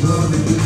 Love loving